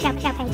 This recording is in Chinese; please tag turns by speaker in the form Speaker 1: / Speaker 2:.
Speaker 1: Chào!